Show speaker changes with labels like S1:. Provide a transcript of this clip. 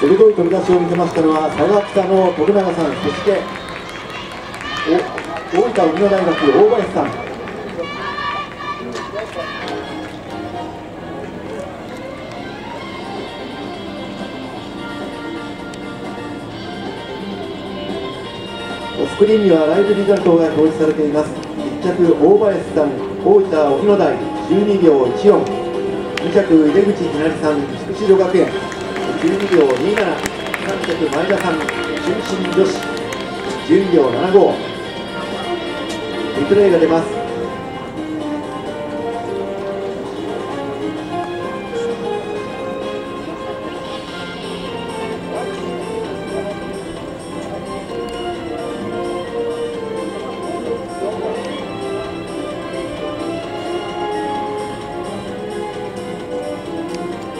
S1: 鋭い飛び出しを見せましたのは佐賀北の徳永さんそして大分海野大学大林さん。スクリーンにはライブリザルトが表示されています。1着大林さん。大分沖野台12秒14 2着出口ひなりさん筑紫女学園。12秒27 3着前田さん中心女子。12秒75リプレイが出ます。